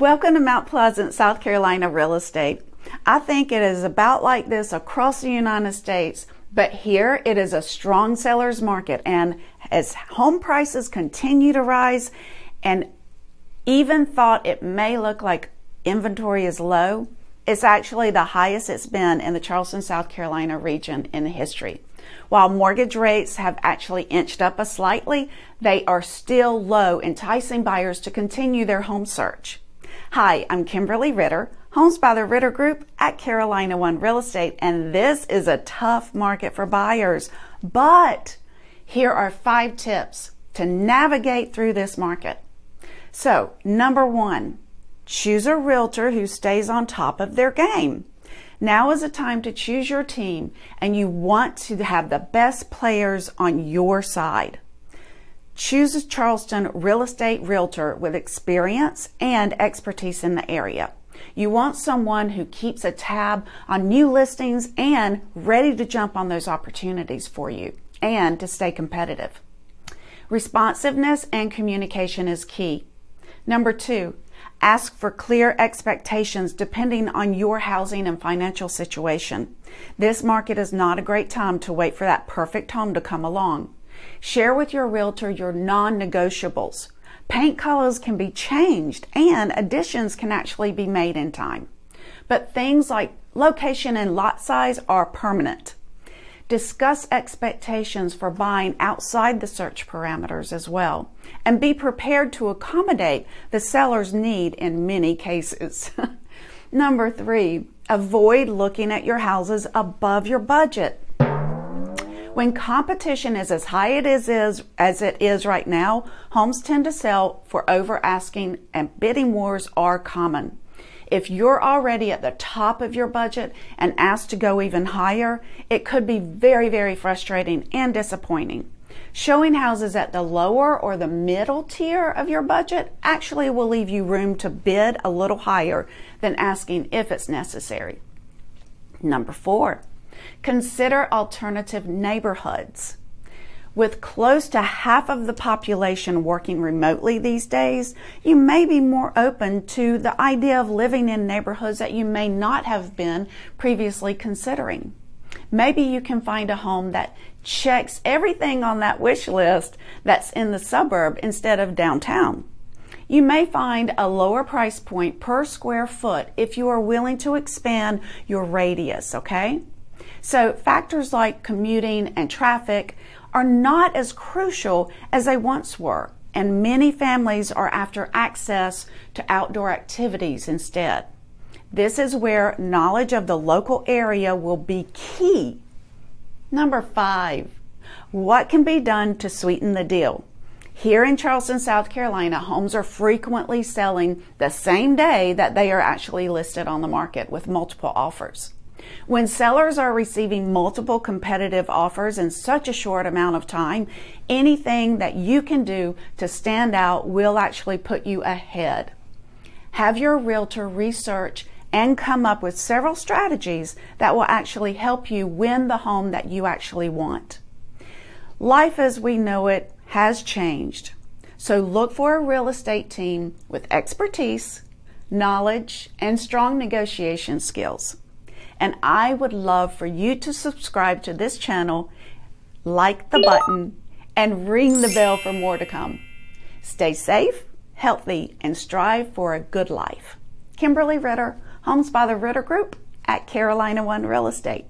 Welcome to Mount Pleasant, South Carolina real estate. I think it is about like this across the United States, but here it is a strong seller's market. And as home prices continue to rise and even thought it may look like inventory is low, it's actually the highest it's been in the Charleston, South Carolina region in history. While mortgage rates have actually inched up a slightly, they are still low, enticing buyers to continue their home search. Hi, I'm Kimberly Ritter, Homes by the Ritter Group at Carolina One Real Estate, and this is a tough market for buyers. But here are five tips to navigate through this market. So, number one, choose a realtor who stays on top of their game. Now is a time to choose your team, and you want to have the best players on your side. Choose a Charleston real estate realtor with experience and expertise in the area. You want someone who keeps a tab on new listings and ready to jump on those opportunities for you and to stay competitive. Responsiveness and communication is key. Number two, ask for clear expectations depending on your housing and financial situation. This market is not a great time to wait for that perfect home to come along. Share with your realtor your non-negotiables. Paint colors can be changed and additions can actually be made in time. But things like location and lot size are permanent. Discuss expectations for buying outside the search parameters as well. And be prepared to accommodate the seller's need in many cases. Number three, avoid looking at your houses above your budget. When competition is as high it is, is as it is right now, homes tend to sell for over asking and bidding wars are common. If you're already at the top of your budget and asked to go even higher, it could be very, very frustrating and disappointing. Showing houses at the lower or the middle tier of your budget actually will leave you room to bid a little higher than asking if it's necessary. Number four, Consider alternative neighborhoods. With close to half of the population working remotely these days, you may be more open to the idea of living in neighborhoods that you may not have been previously considering. Maybe you can find a home that checks everything on that wish list that's in the suburb instead of downtown. You may find a lower price point per square foot if you are willing to expand your radius, okay? So factors like commuting and traffic are not as crucial as they once were, and many families are after access to outdoor activities instead. This is where knowledge of the local area will be key. Number five, what can be done to sweeten the deal? Here in Charleston, South Carolina, homes are frequently selling the same day that they are actually listed on the market with multiple offers. When sellers are receiving multiple competitive offers in such a short amount of time, anything that you can do to stand out will actually put you ahead. Have your realtor research and come up with several strategies that will actually help you win the home that you actually want. Life as we know it has changed. So look for a real estate team with expertise, knowledge, and strong negotiation skills and I would love for you to subscribe to this channel, like the button, and ring the bell for more to come. Stay safe, healthy, and strive for a good life. Kimberly Ritter, Homes by the Ritter Group at Carolina One Real Estate.